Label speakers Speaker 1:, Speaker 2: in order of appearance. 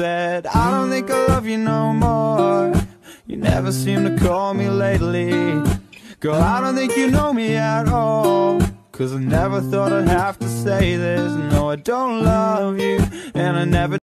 Speaker 1: said I don't think I love you no more. You never seem to call me lately. Girl, I don't think you know me at all. Cause I never thought I'd have to say this. No, I don't love you And I never